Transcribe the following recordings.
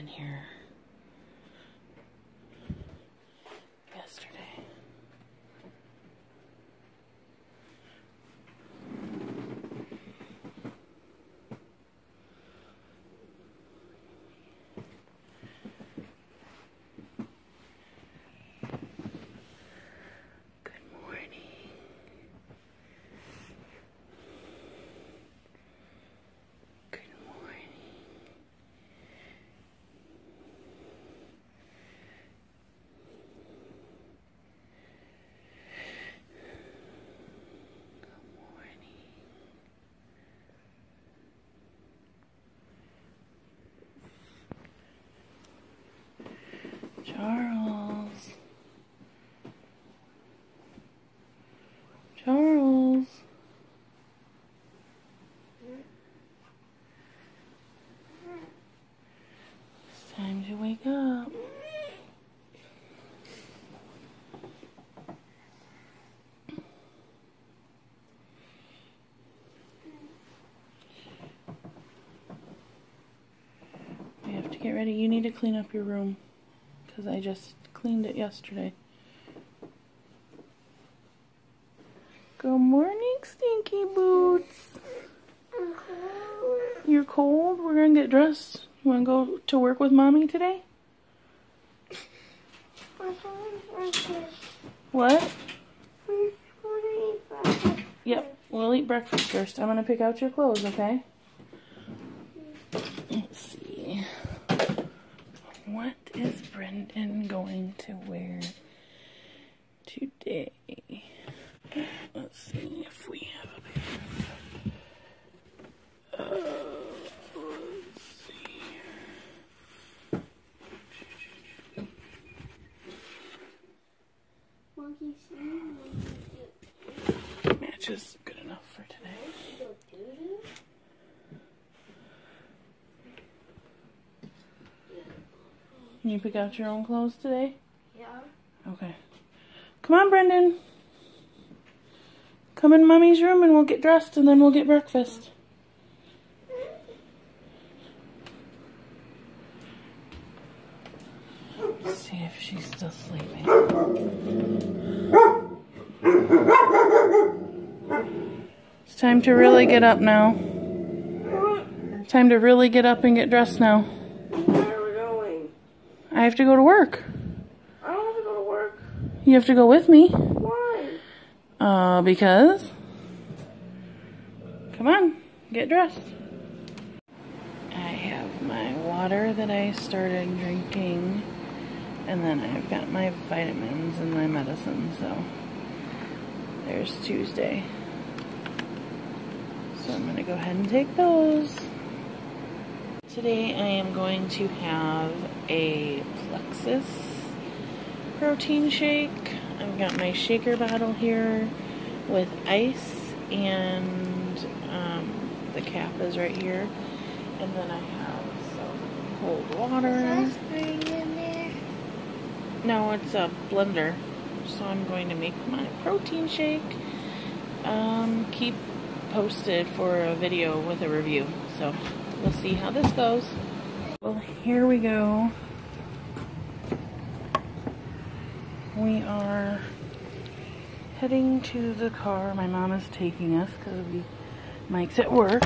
Brendan here yesterday. Good morning. Good morning. Good morning. Charles. Charles. It's time to wake up. We have to get ready. You need to clean up your room because I just cleaned it yesterday. Good morning, Stinky Boots. You're cold? We're gonna get dressed. You wanna go to work with mommy today? What? Yep, we'll eat breakfast first. I'm gonna pick out your clothes, okay? Let's see. What is Brendan going to wear today? Let's see if we have a pair. Uh, let's see. Monkey monkey Matches good enough for today. do. Go doo-doo. Can you pick out your own clothes today? Yeah. Okay. Come on, Brendan. Come in mommy's room and we'll get dressed and then we'll get breakfast. Let's see if she's still sleeping. It's time to really get up now. Time to really get up and get dressed now. Where are we going? I have to go to work. I don't have to go to work. You have to go with me. Why? Uh, because. Come on, get dressed. I have my water that I started drinking, and then I've got my vitamins and my medicine, so there's Tuesday. So I'm gonna go ahead and take those. Today I am going to have a Plexus protein shake. I've got my shaker bottle here with ice and um, the cap is right here. And then I have some cold water. spring in there? No, it's a blender. So I'm going to make my protein shake. Um, keep posted for a video with a review. So we'll see how this goes. Well, here we go. We are heading to the car. My mom is taking us because Mike's at work.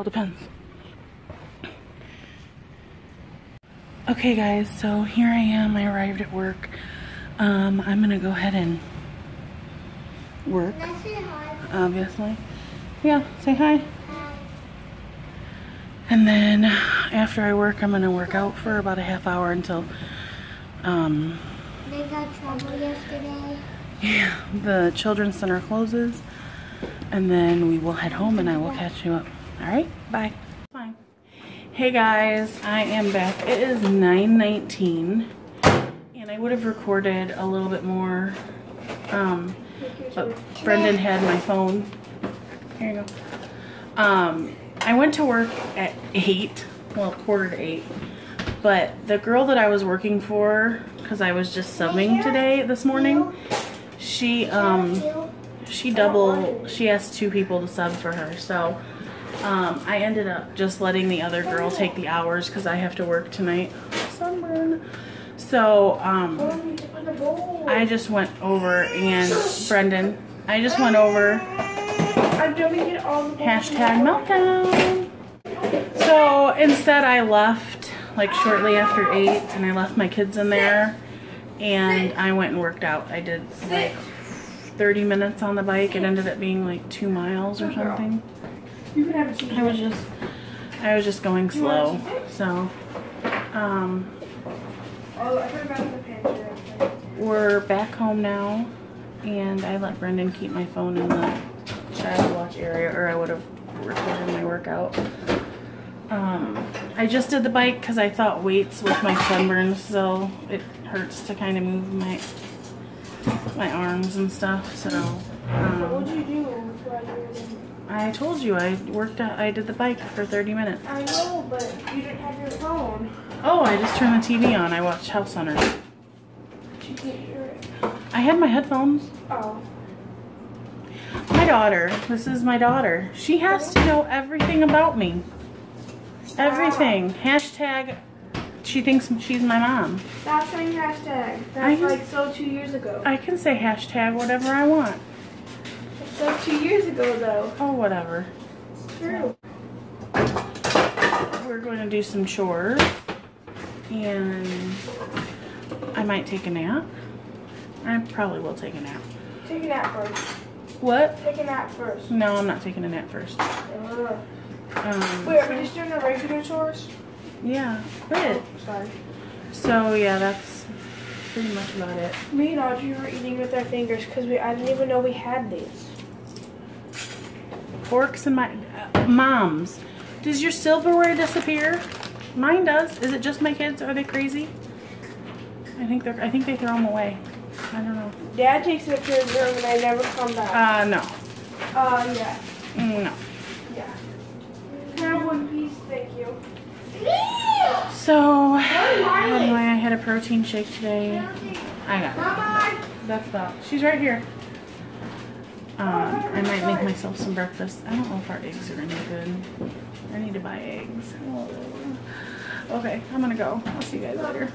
All depends. Okay, guys, so here I am. I arrived at work. Um, I'm gonna go ahead and work, Can I say hi? obviously. Yeah, say hi. And then after I work, I'm gonna work out for about a half hour until um, They got trouble yesterday. yeah, the children's center closes. And then we will head home and I will catch you up. All right, bye. Fine. Hey guys, I am back. It is 9:19, and I would have recorded a little bit more, um, but Brendan had my phone. Here you go. Um, I went to work at eight, well, quarter to eight. But the girl that I was working for, because I was just subbing today this morning, she um she double she asked two people to sub for her so um, i ended up just letting the other girl take the hours because i have to work tonight. Sunburn. So um, i just went over and brendan i just went over I'm doing it all the hashtag meltdown. So instead i left like shortly after eight and i left my kids in there and i went and worked out. I did like 30 minutes on the bike. It ended up being like two miles or something You can have a seat. i was just i was just going slow so um Oh, I put it back in the pantry. we're back home now and i let brendan keep my phone in the child watch area or i would have recorded my workout um i just did the bike because i thought weights with my sunburn so it hurts to kind of move my my arms and stuff so What um, would you do while you were in? i told you i worked out i did the bike for 30 minutes I know, but you didn't have your phone. oh i just turned the tv on i watched house hunters You can't hear it. i had my headphones Oh. My daughter. This is my daughter. She has to know everything about me. Everything. Hashtag. She thinks she's my mom. Stop saying hashtag. That's like so two years ago. I can say hashtag whatever I want. Two years ago though. Oh, whatever. It's true. We're going to do some chores. And I might take a nap. I probably will take a nap. Take a nap first. What? Take a nap first. No, I'm not taking a nap first. Ugh. Um, Wait, are we just doing the regular chores? yeah, quit. Sorry. So, yeah, that's pretty much about it. Me and Audrey were eating with our fingers because we I didn't even know we had these. Forks and my uh, mom's. Does your silverware disappear? Mine does. Is it just my kids? Are they crazy? I think they're. I think they throw them away. I don't know. Dad takes to his room and I never come back. Uh, no, Uh, yeah. Mm, no. Yeah. Have one piece? Thank you. So anyway, I had a protein shake today. I got it. Mama! That's about. She's right here. Um, I might make myself some breakfast. I don't know if our eggs are any good. I need to buy eggs. Okay, I'm gonna go. I'll see you guys later.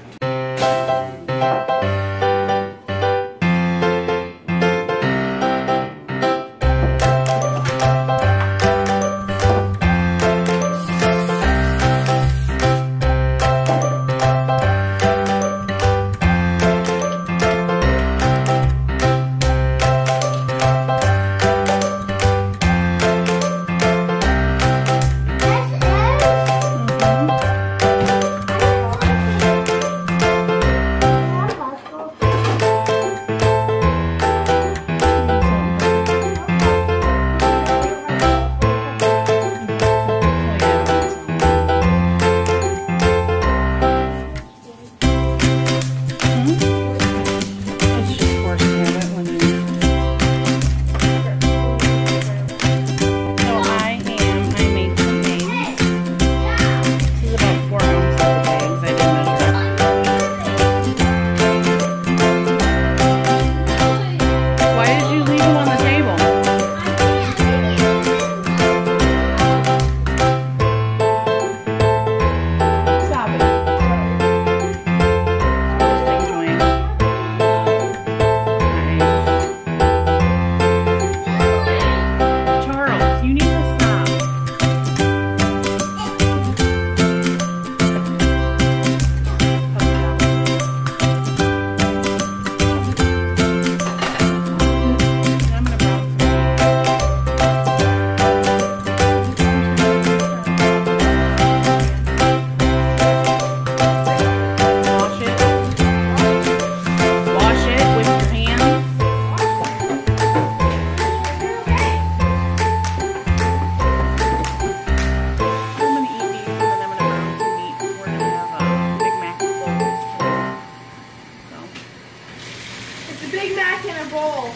It's a Big Mac in a bowl.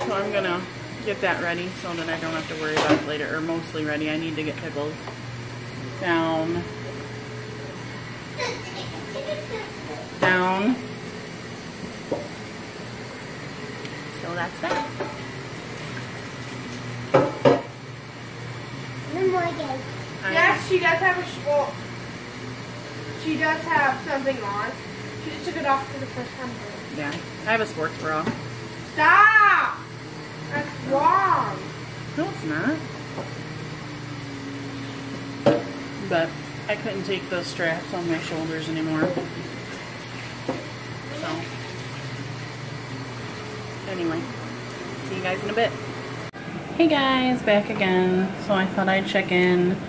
So I'm gonna get that ready so that I don't have to worry about it later, or mostly ready. I need to get pickles down, down. So that's that. Yes, she does have a spoon does have something on. She just took it off for the first time. Yeah, I have a sports bra. Stop! That's wrong. No, it's not. But I couldn't take those straps on my shoulders anymore. So, anyway, see you guys in a bit. Hey guys, back again. So I thought I'd check in.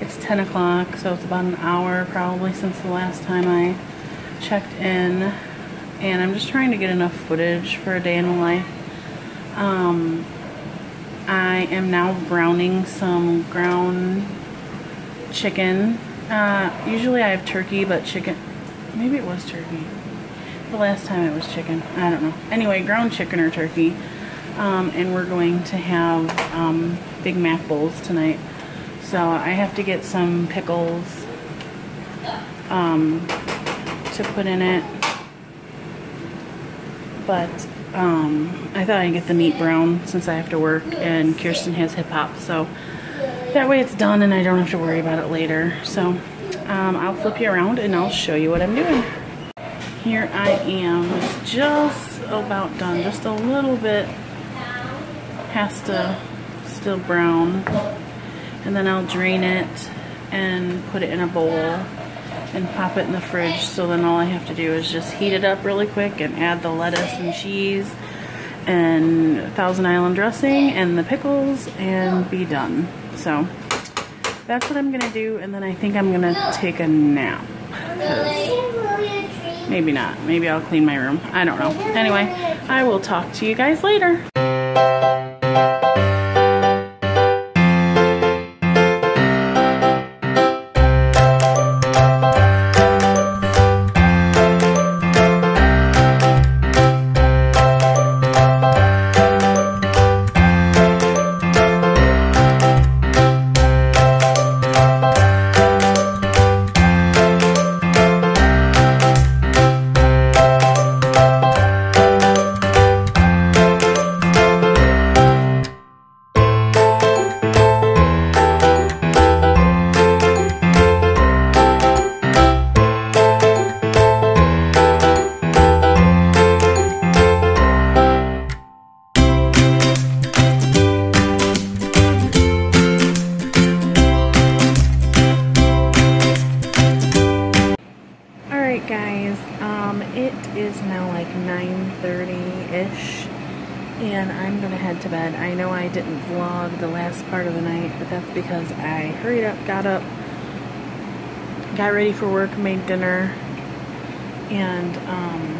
It's 10 o'clock, so it's about an hour probably since the last time I checked in. And I'm just trying to get enough footage for a day in the life. Um, I am now browning some ground chicken. Uh, usually I have turkey, but chicken, maybe it was turkey. The last time it was chicken. I don't know. Anyway, ground chicken or turkey. Um, and we're going to have um, Big Mac bowls tonight. So I have to get some pickles um, to put in it. But um, I thought I'd get the meat brown since I have to work and Kirsten has hip hop. So that way it's done and I don't have to worry about it later. So um, I'll flip you around and I'll show you what I'm doing. Here I am. Just about done. Just a little bit has to still brown. And then I'll drain it and put it in a bowl and pop it in the fridge. So then all I have to do is just heat it up really quick and add the lettuce and cheese and Thousand Island dressing and the pickles and be done. So that's what I'm gonna do and then I think I'm gonna take a nap. Maybe not. Maybe I'll clean my room. I don't know. Anyway, I will talk to you guys later. That's because I hurried up, got up, got ready for work, made dinner, and um,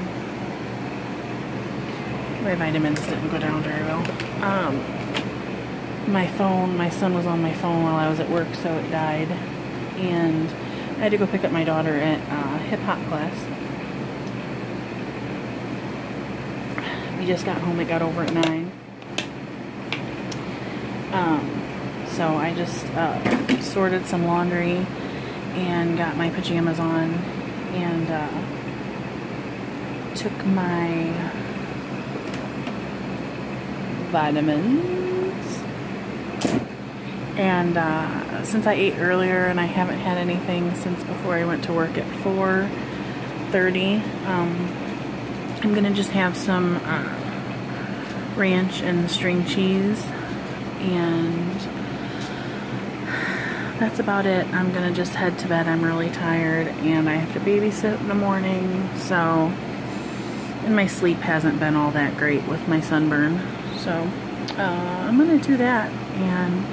my vitamins didn't go down very well. Um, my phone, my son was on my phone while I was at work, so it died, and I had to go pick up my daughter at uh, hip hop class. We just got home, it got over at 9. Um, so I just uh, sorted some laundry and got my pajamas on and uh, took my vitamins. And uh, since I ate earlier and I haven't had anything since before I went to work at 4.30, um, I'm going to just have some uh, ranch and string cheese. And that's about it. I'm going to just head to bed. I'm really tired and I have to babysit in the morning. So, and my sleep hasn't been all that great with my sunburn. So, uh, I'm going to do that. And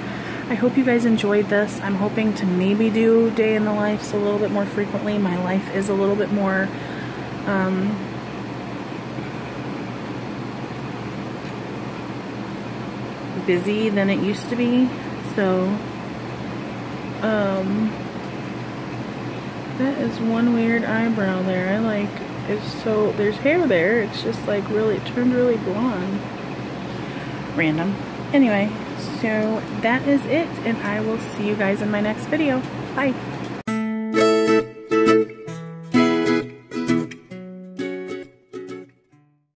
I hope you guys enjoyed this. I'm hoping to maybe do day in the life a little bit more frequently. My life is a little bit more um, busy than it used to be. So, um, that is one weird eyebrow there. I like it's so, there's hair there. It's just like really, it turned really blonde. Random. Anyway, so that is it, and I will see you guys in my next video. Bye.